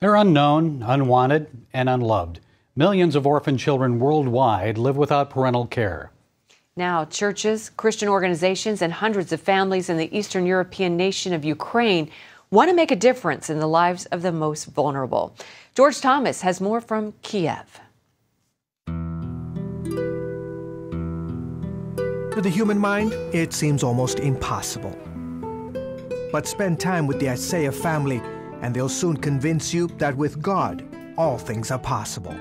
They're unknown, unwanted, and unloved. Millions of orphan children worldwide live without parental care. Now, churches, Christian organizations, and hundreds of families in the Eastern European nation of Ukraine want to make a difference in the lives of the most vulnerable. George Thomas has more from Kiev. To the human mind, it seems almost impossible. But spend time with the Isaev family, and they'll soon convince you that with God, all things are possible.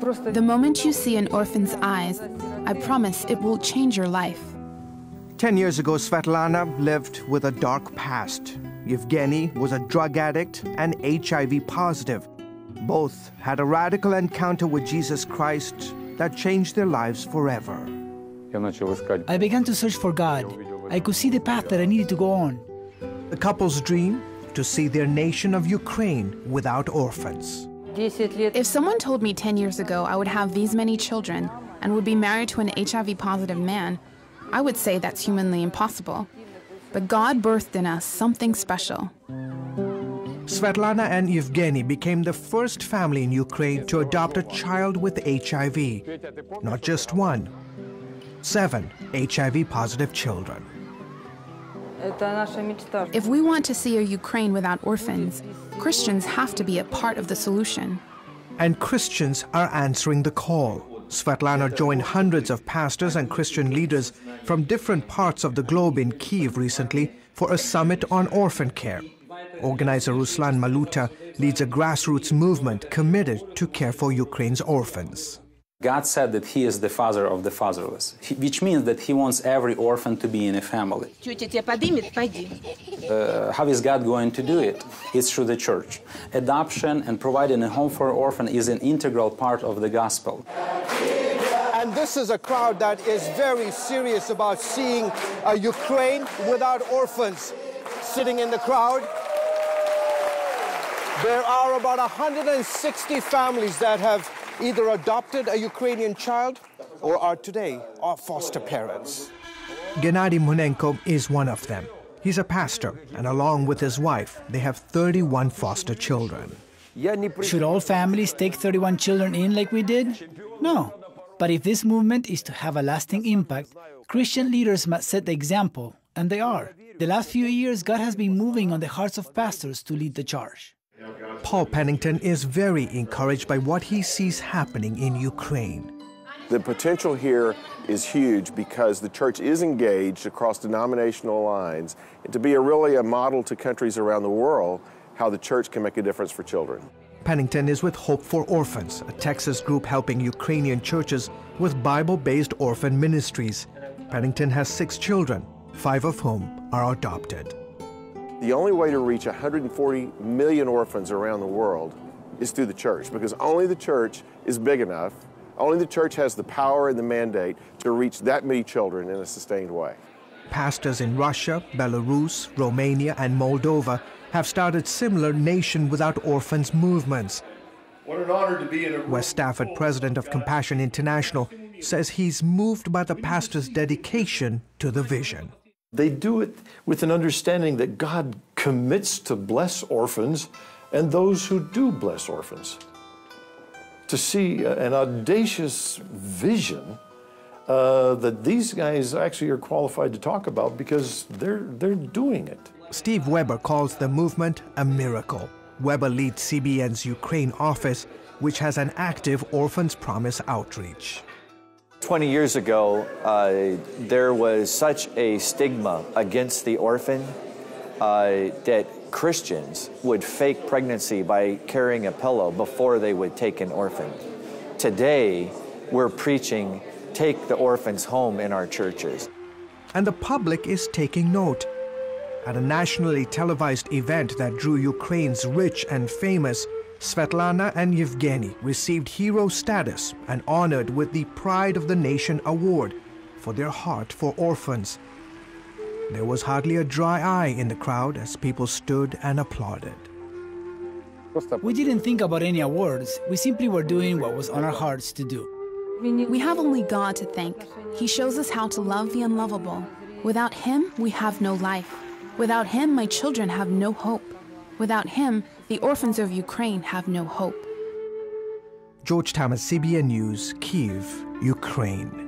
The moment you see an orphan's eyes, I promise it will change your life. Ten years ago, Svetlana lived with a dark past. Yevgeny was a drug addict and HIV positive. Both had a radical encounter with Jesus Christ that changed their lives forever. I began to search for God. I could see the path that I needed to go on. The couple's dream to see their nation of Ukraine without orphans. If someone told me 10 years ago I would have these many children and would be married to an HIV positive man, I would say that's humanly impossible. But God birthed in us something special. Svetlana and Yevgeny became the first family in Ukraine to adopt a child with HIV. Not just one, seven HIV positive children. If we want to see a Ukraine without orphans, Christians have to be a part of the solution. And Christians are answering the call. Svetlana joined hundreds of pastors and Christian leaders from different parts of the globe in Kiev recently for a summit on orphan care. Organizer Ruslan Maliuta leads a grassroots movement committed to care for Ukraine's orphans. God said that He is the father of the fatherless, which means that He wants every orphan to be in a family. Uh, how is God going to do it? It's through the church. Adoption and providing a home for an orphan is an integral part of the gospel. And this is a crowd that is very serious about seeing a Ukraine without orphans sitting in the crowd. There are about 160 families that have either adopted a Ukrainian child or are today our foster parents. Gennady Mokhnenko is one of them. He's a pastor, and along with his wife, they have 31 foster children. Should all families take 31 children in like we did? No. But if this movement is to have a lasting impact, Christian leaders must set the example, and they are. The last few years, God has been moving on the hearts of pastors to lead the charge. Paul Pennington is very encouraged by what he sees happening in Ukraine. The potential here is huge because the church is engaged across denominational lines and to be a really a model to countries around the world how the church can make a difference for children. Pennington is with Hope for Orphans, a Texas group helping Ukrainian churches with Bible based orphan ministries. Pennington has six children, five of whom are adopted. The only way to reach 140 million orphans around the world is through the church because only the church is big enough, only the church has the power and the mandate to reach that many children in a sustained way. Pastors in Russia, Belarus, Romania, and Moldova have started similar Nation Without Orphans movements. What an honor to be in a Wess Stafford, president of Compassion International, says he's moved by the pastor's dedication to the vision. They do it with an understanding that God commits to bless orphans and those who do bless orphans. To see an audacious vision uh, that these guys actually are qualified to talk about because they're, they're doing it. Steve Weber calls the movement a miracle. Weber leads CBN's Ukraine office, which has an active Orphans Promise outreach. 20 years ago, uh, there was such a stigma against the orphan uh, that Christians would fake pregnancy by carrying a pillow before they would take an orphan. Today, we're preaching take the orphans home in our churches. And the public is taking note. At a nationally televised event that drew Ukraine's rich and famous, Svetlana and Yevgeny received hero status and honored with the Pride of the Nation Award for their heart for orphans. There was hardly a dry eye in the crowd as people stood and applauded. We didn't think about any awards. We simply were doing what was on our hearts to do. We have only God to thank. He shows us how to love the unlovable. Without Him, we have no life. Without Him, my children have no hope. Without Him, The orphans of Ukraine have no hope. George Thomas, CBN News, Kiev, Ukraine.